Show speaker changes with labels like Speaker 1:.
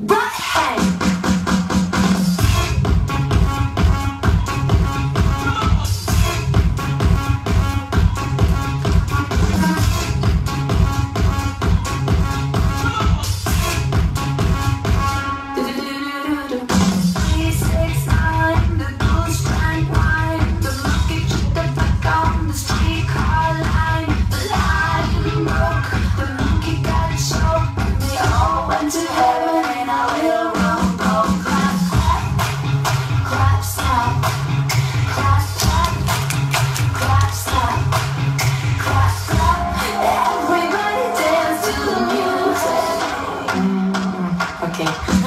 Speaker 1: But Okay.